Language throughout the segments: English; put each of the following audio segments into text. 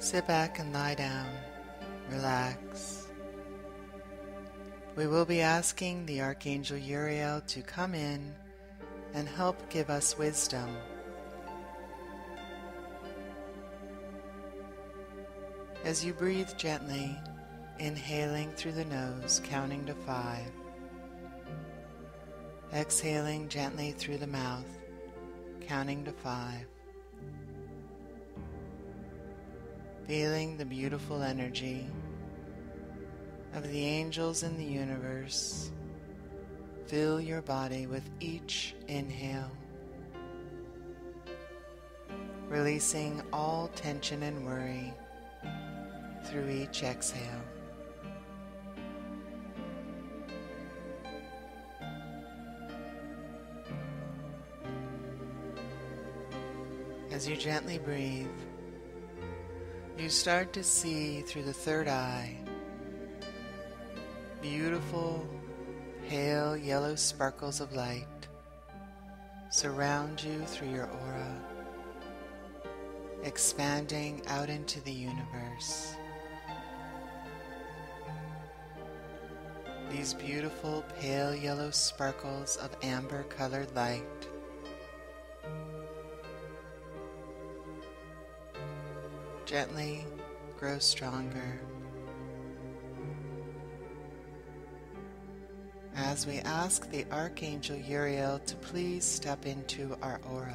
Sit back and lie down. Relax. We will be asking the Archangel Uriel to come in and help give us wisdom. As you breathe gently, inhaling through the nose, counting to five, exhaling gently through the mouth, counting to five. Feeling the beautiful energy of the angels in the universe fill your body with each inhale, releasing all tension and worry through each exhale. As you gently breathe, you start to see through the third eye beautiful, pale yellow sparkles of light surround you through your aura, expanding out into the universe. These beautiful pale yellow sparkles of amber colored light gently grow stronger. As we ask the Archangel Uriel to please step into our aura.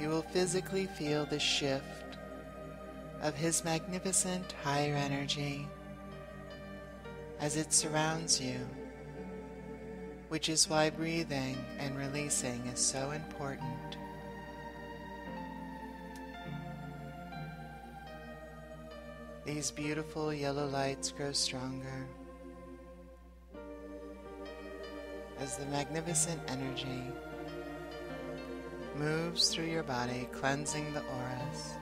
You will physically feel the shift of his magnificent higher energy as it surrounds you which is why breathing and releasing is so important. These beautiful yellow lights grow stronger as the magnificent energy moves through your body, cleansing the auras.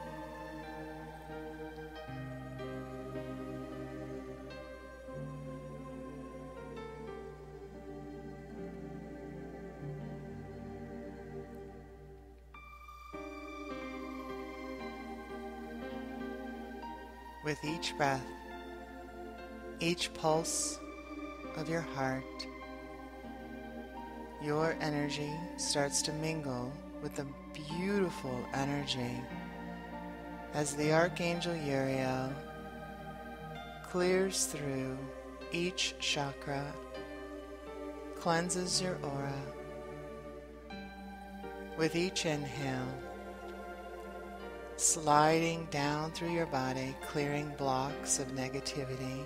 With each breath, each pulse of your heart, your energy starts to mingle with the beautiful energy as the Archangel Uriel clears through each chakra, cleanses your aura. With each inhale, sliding down through your body, clearing blocks of negativity.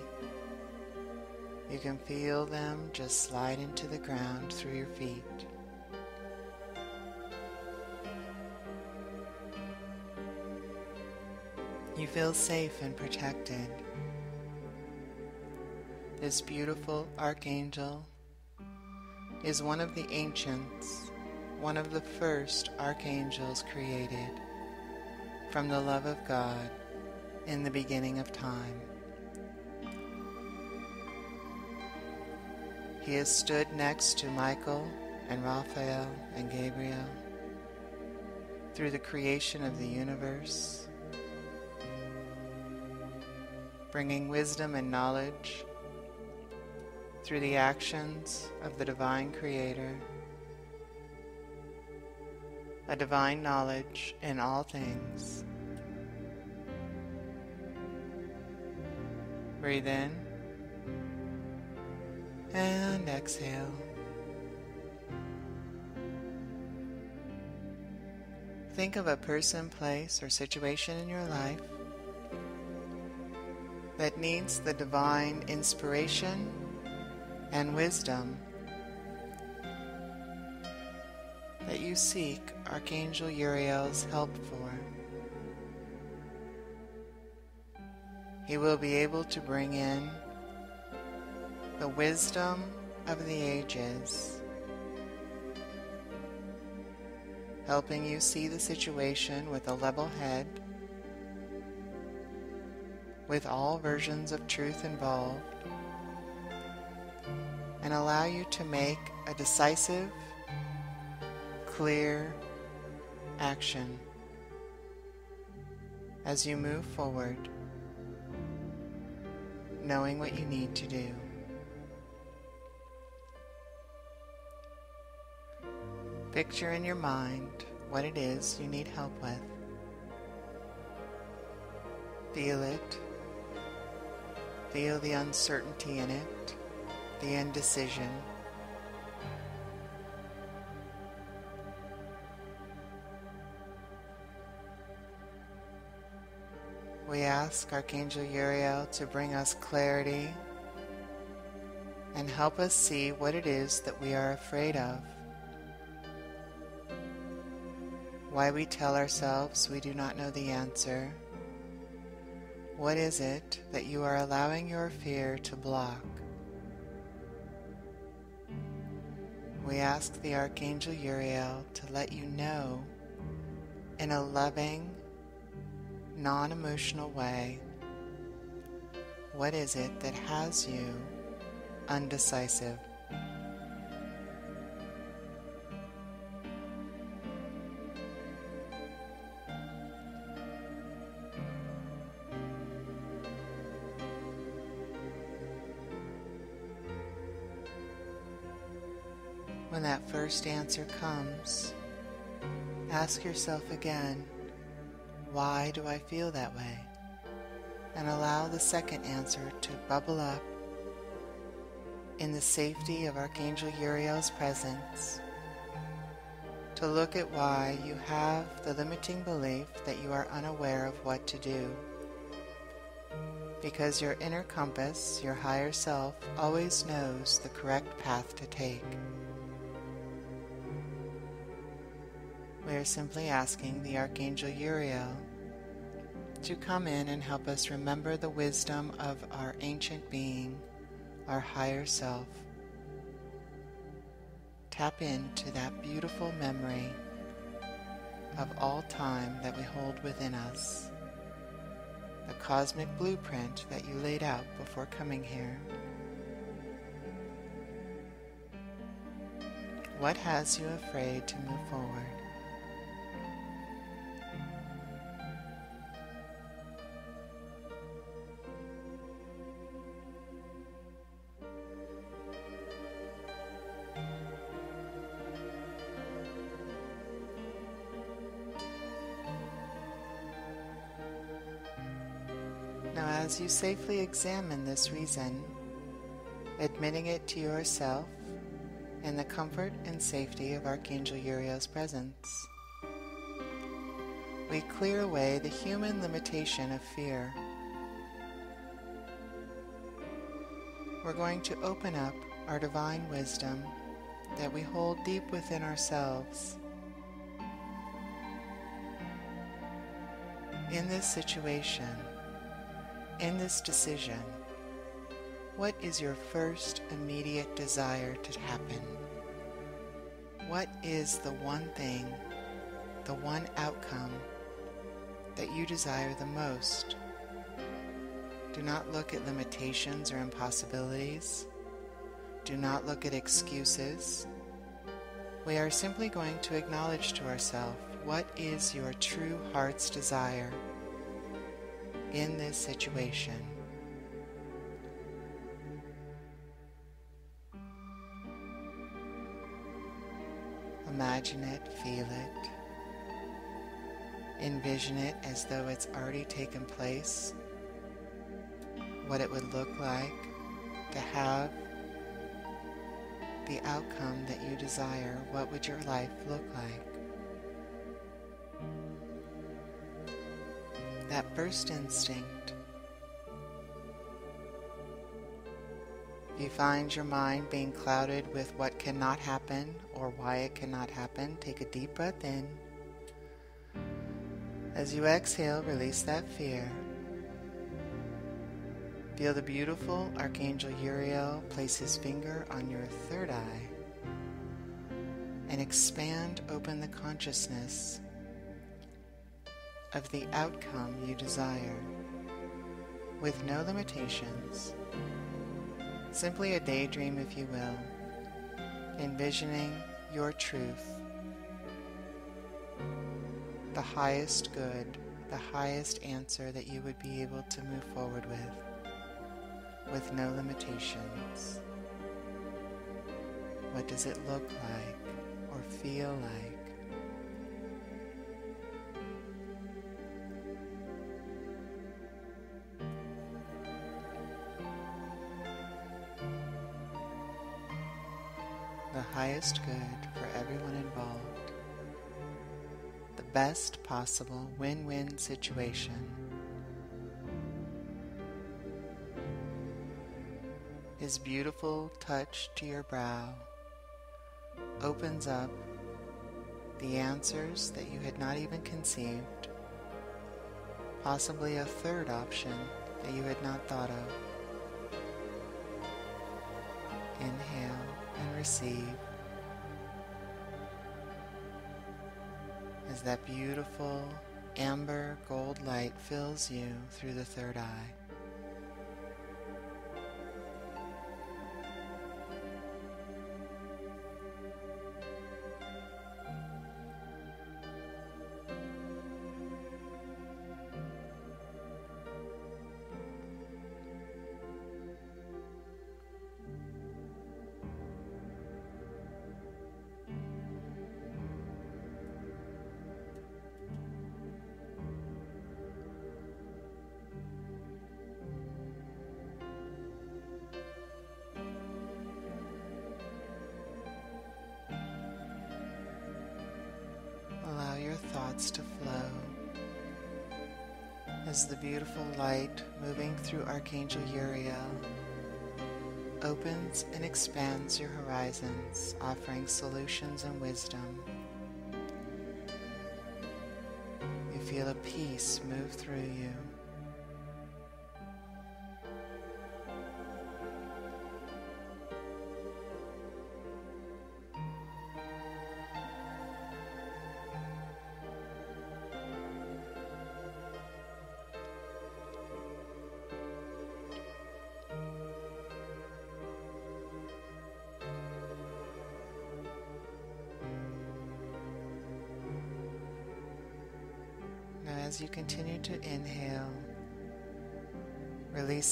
You can feel them just slide into the ground through your feet. You feel safe and protected. This beautiful archangel is one of the ancients, one of the first archangels created from the love of God in the beginning of time. He has stood next to Michael and Raphael and Gabriel through the creation of the universe, bringing wisdom and knowledge through the actions of the divine creator a divine knowledge in all things. Breathe in and exhale. Think of a person, place, or situation in your life that needs the divine inspiration and wisdom that you seek Archangel Uriel's help for. He will be able to bring in the wisdom of the ages, helping you see the situation with a level head, with all versions of truth involved, and allow you to make a decisive, clear action as you move forward, knowing what you need to do. Picture in your mind what it is you need help with. Feel it. Feel the uncertainty in it, the indecision. We ask Archangel Uriel to bring us clarity and help us see what it is that we are afraid of. Why we tell ourselves we do not know the answer. What is it that you are allowing your fear to block? We ask the Archangel Uriel to let you know in a loving, non emotional way what is it that has you undecisive. When that first answer comes, ask yourself again, why do I feel that way? And allow the second answer to bubble up in the safety of Archangel Uriel's presence. To look at why you have the limiting belief that you are unaware of what to do. Because your inner compass, your higher self, always knows the correct path to take. Are simply asking the Archangel Uriel to come in and help us remember the wisdom of our ancient being, our higher self. Tap into that beautiful memory of all time that we hold within us, the cosmic blueprint that you laid out before coming here. What has you afraid to move forward? Safely examine this reason, admitting it to yourself in the comfort and safety of Archangel Uriel's presence, we clear away the human limitation of fear. We're going to open up our divine wisdom that we hold deep within ourselves. In this situation, in this decision, what is your first immediate desire to happen? What is the one thing, the one outcome that you desire the most? Do not look at limitations or impossibilities. Do not look at excuses. We are simply going to acknowledge to ourselves what is your true heart's desire in this situation. Imagine it, feel it, envision it as though it's already taken place, what it would look like to have the outcome that you desire. What would your life look like? That first instinct. If you find your mind being clouded with what cannot happen or why it cannot happen, take a deep breath in. As you exhale, release that fear. Feel the beautiful Archangel Uriel place his finger on your third eye and expand open the consciousness of the outcome you desire with no limitations. Simply a daydream, if you will, envisioning your truth, the highest good, the highest answer that you would be able to move forward with, with no limitations. What does it look like or feel like? Highest good for everyone involved. The best possible win win situation. His beautiful touch to your brow opens up the answers that you had not even conceived, possibly a third option that you had not thought of. Inhale and receive as that beautiful amber gold light fills you through the third eye. Light moving through Archangel Uriel opens and expands your horizons, offering solutions and wisdom. You feel a peace move through you.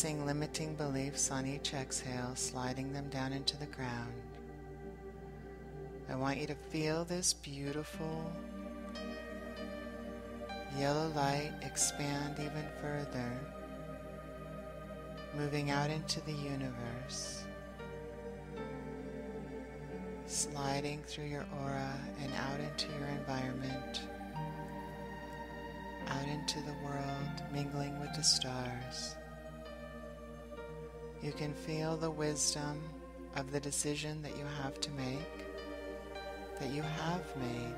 Releasing limiting beliefs on each exhale, sliding them down into the ground, I want you to feel this beautiful yellow light expand even further, moving out into the universe, sliding through your aura and out into your environment out into the world, mingling with the stars. You can feel the wisdom of the decision that you have to make, that you have made,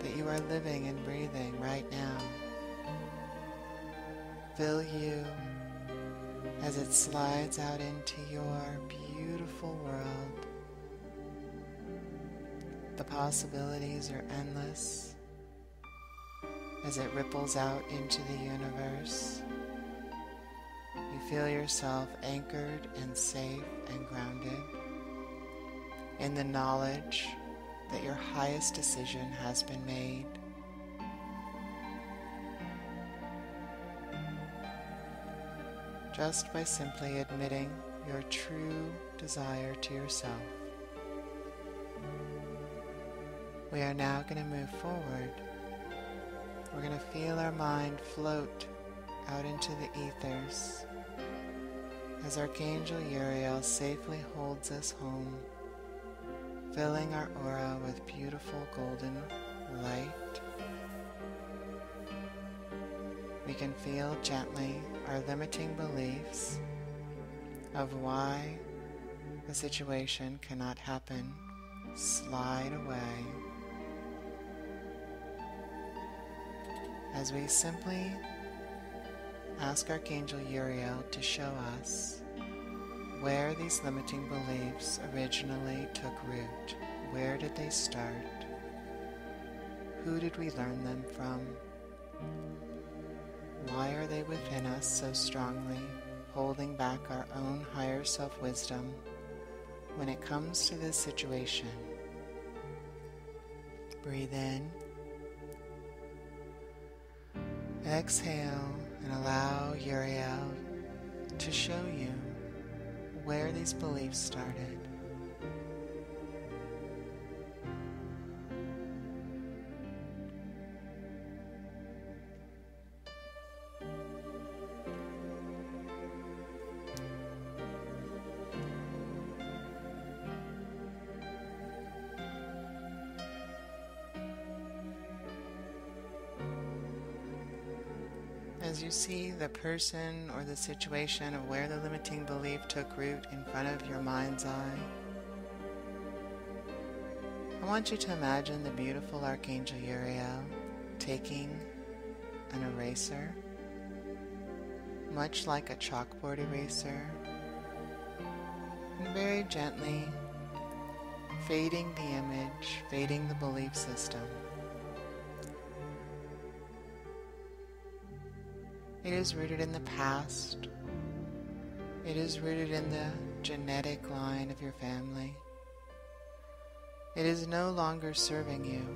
that you are living and breathing right now. Fill you as it slides out into your beautiful world. The possibilities are endless as it ripples out into the universe. Feel yourself anchored and safe and grounded in the knowledge that your highest decision has been made. Just by simply admitting your true desire to yourself. We are now going to move forward we're going to feel our mind float out into the ethers as Archangel Uriel safely holds us home, filling our aura with beautiful golden light. We can feel gently our limiting beliefs of why the situation cannot happen slide away. as we simply ask Archangel Uriel to show us where these limiting beliefs originally took root. Where did they start? Who did we learn them from? Why are they within us so strongly? holding back our own higher self wisdom when it comes to this situation. Breathe in. Exhale and allow Uriel to show you where these beliefs started. As you see the person or the situation of where the limiting belief took root in front of your mind's eye, I want you to imagine the beautiful Archangel Uriel taking an eraser, much like a chalkboard eraser, and very gently fading the image, fading the belief system. It is rooted in the past. It is rooted in the genetic line of your family. It is no longer serving you.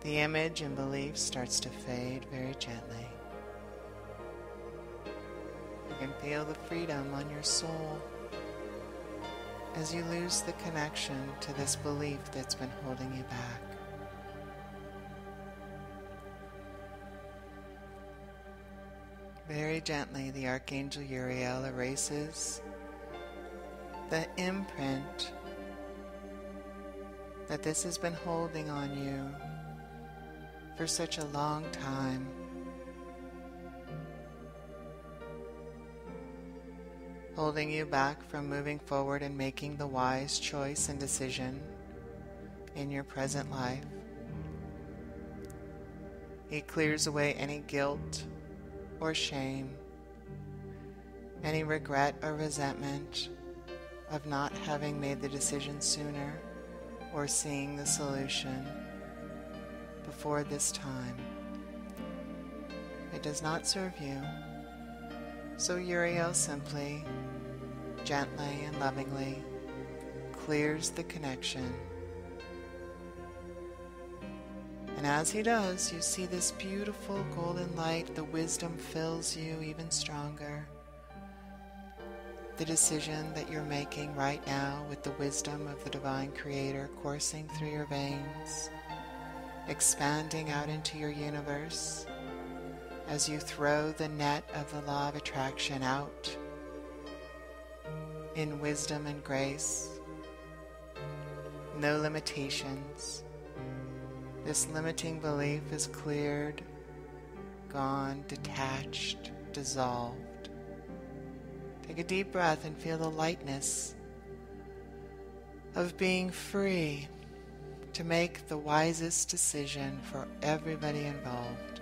The image and belief starts to fade very gently. You can feel the freedom on your soul as you lose the connection to this belief that's been holding you back. Very gently, the Archangel Uriel erases the imprint that this has been holding on you for such a long time. Holding you back from moving forward and making the wise choice and decision in your present life. He clears away any guilt or shame, any regret or resentment of not having made the decision sooner or seeing the solution before this time. It does not serve you. So Uriel simply, gently and lovingly clears the connection And as he does, you see this beautiful golden light. The wisdom fills you even stronger. The decision that you're making right now with the wisdom of the Divine Creator coursing through your veins, expanding out into your universe as you throw the net of the law of attraction out in wisdom and grace. No limitations this limiting belief is cleared, gone, detached, dissolved. Take a deep breath and feel the lightness of being free to make the wisest decision for everybody involved.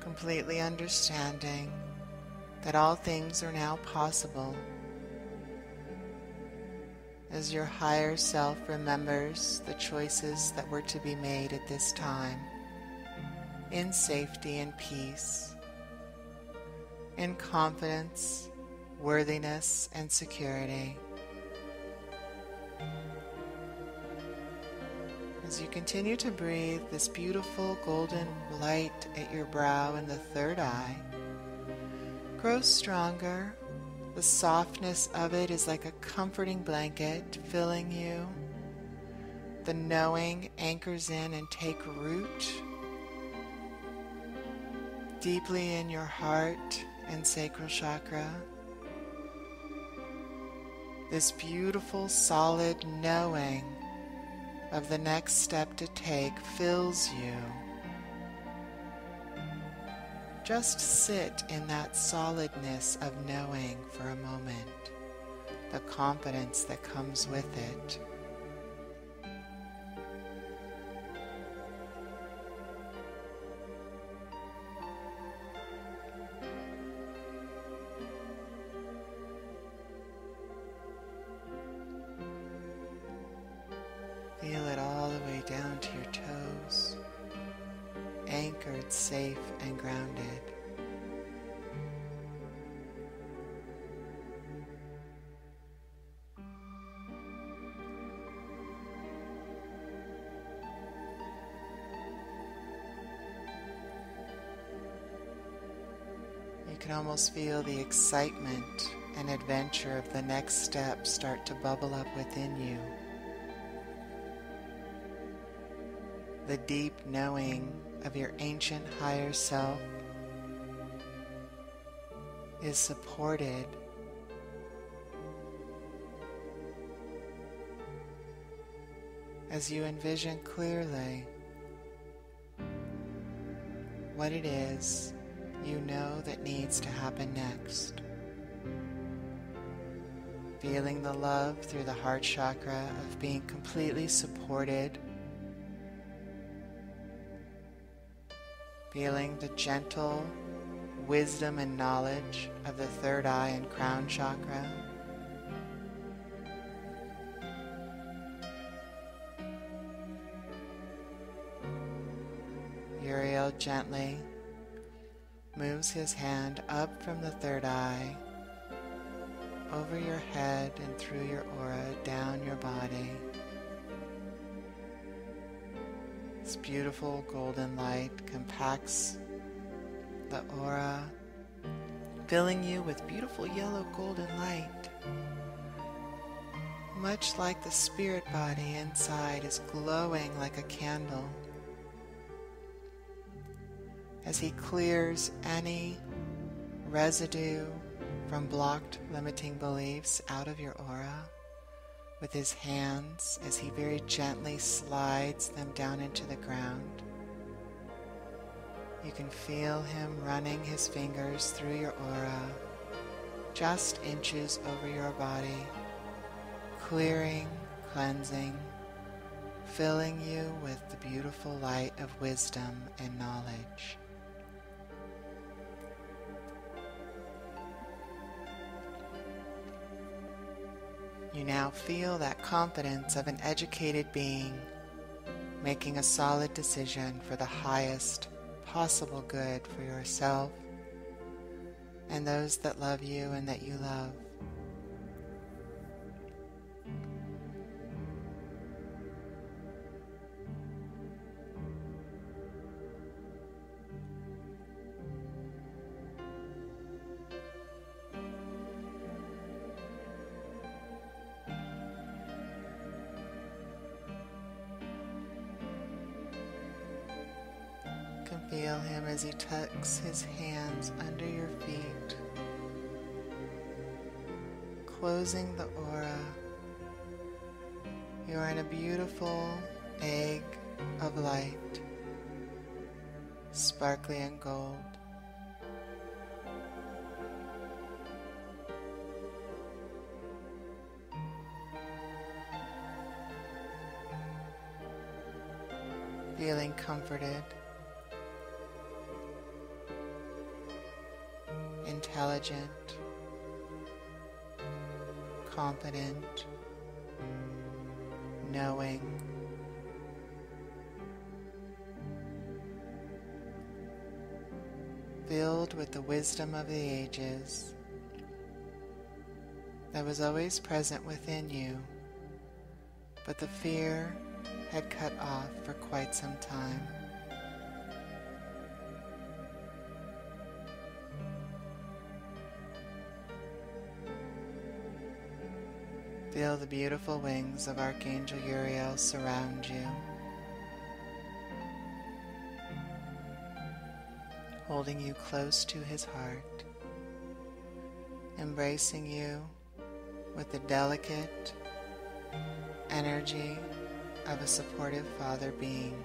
Completely understanding that all things are now possible as your higher self remembers the choices that were to be made at this time in safety and peace, in confidence, worthiness, and security. As you continue to breathe this beautiful golden light at your brow and the third eye, grow stronger the softness of it is like a comforting blanket filling you. The knowing anchors in and take root deeply in your heart and sacral chakra. This beautiful, solid knowing of the next step to take fills you just sit in that solidness of knowing for a moment, the confidence that comes with it. Can almost feel the excitement and adventure of the next step start to bubble up within you. The deep knowing of your ancient higher self is supported as you envision clearly what it is you know that needs to happen next. Feeling the love through the heart chakra of being completely supported. Feeling the gentle wisdom and knowledge of the third eye and crown chakra. Uriel gently moves his hand up from the third eye, over your head and through your aura, down your body. This beautiful golden light compacts the aura, filling you with beautiful yellow golden light. Much like the spirit body inside is glowing like a candle as he clears any residue from blocked limiting beliefs out of your aura with his hands as he very gently slides them down into the ground. You can feel him running his fingers through your aura, just inches over your body, clearing, cleansing, filling you with the beautiful light of wisdom and knowledge. You now feel that confidence of an educated being making a solid decision for the highest possible good for yourself and those that love you and that you love. Tucks his hands under your feet, closing the aura. You are in a beautiful egg of light, sparkly and gold. Feeling comforted. Intelligent, competent, knowing. Filled with the wisdom of the ages that was always present within you, but the fear had cut off for quite some time. Feel the beautiful wings of Archangel Uriel surround you, holding you close to his heart, embracing you with the delicate energy of a supportive father being.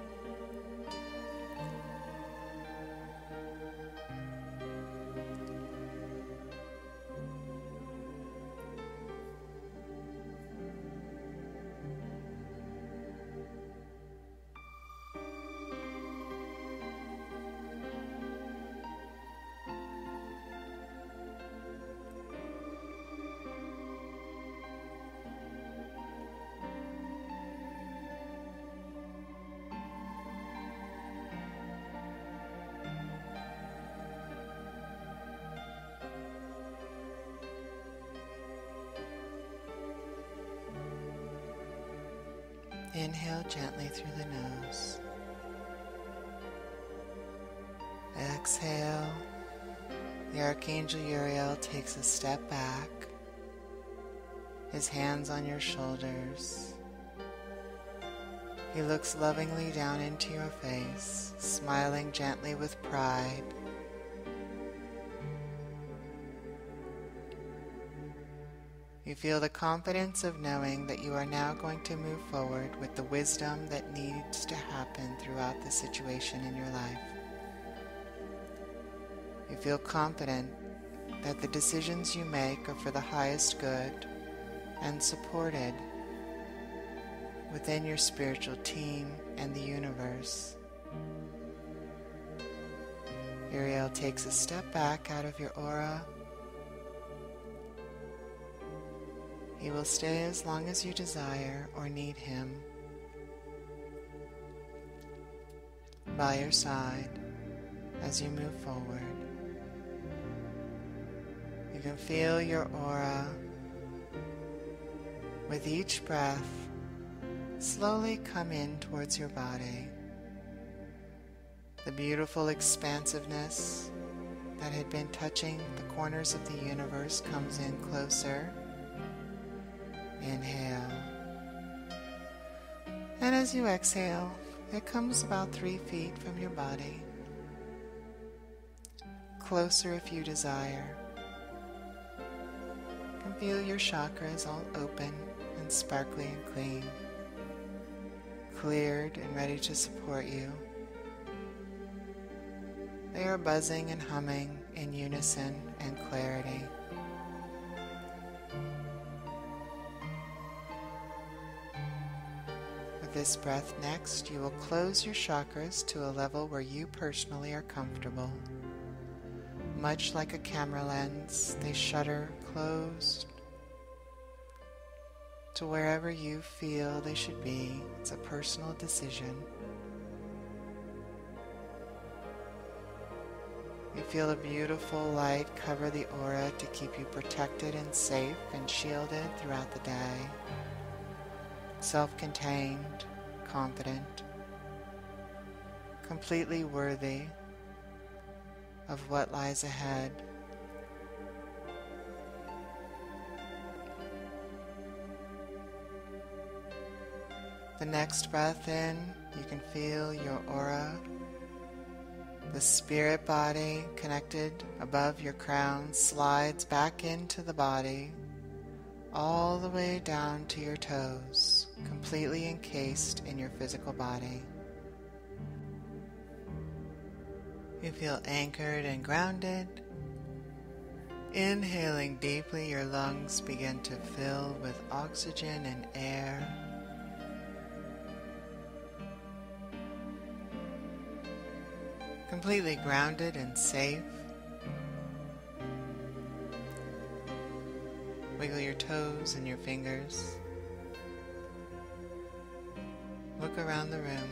Inhale gently through the nose. Exhale the Archangel Uriel takes a step back, his hands on your shoulders. He looks lovingly down into your face, smiling gently with pride. Feel the confidence of knowing that you are now going to move forward with the wisdom that needs to happen throughout the situation in your life. You feel confident that the decisions you make are for the highest good and supported within your spiritual team and the universe. Uriel takes a step back out of your aura. He will stay as long as you desire or need him by your side as you move forward. You can feel your aura with each breath slowly come in towards your body. The beautiful expansiveness that had been touching the corners of the universe comes in closer. Inhale. And as you exhale, it comes about three feet from your body. Closer if you desire. Can feel your chakras all open and sparkly and clean cleared and ready to support you. They are buzzing and humming in unison and clarity. This breath next, you will close your chakras to a level where you personally are comfortable. Much like a camera lens, they shutter closed to wherever you feel they should be. It's a personal decision. You feel a beautiful light cover the aura to keep you protected and safe and shielded throughout the day. Self contained, confident, completely worthy of what lies ahead. The next breath in, you can feel your aura, the spirit body connected above your crown slides back into the body, all the way down to your toes, completely encased in your physical body. You feel anchored and grounded. Inhaling deeply, your lungs begin to fill with oxygen and air. completely grounded and safe. Wiggle your toes and your fingers. Look around the room.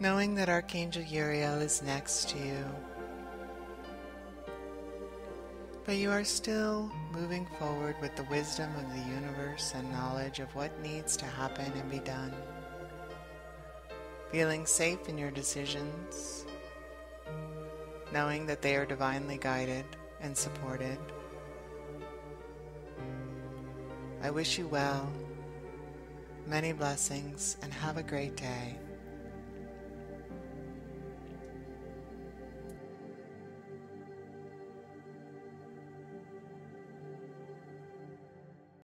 Knowing that Archangel Uriel is next to you, but you are still moving forward with the wisdom of the universe and knowledge of what needs to happen and be done feeling safe in your decisions, knowing that they are divinely guided and supported. I wish you well, many blessings, and have a great day.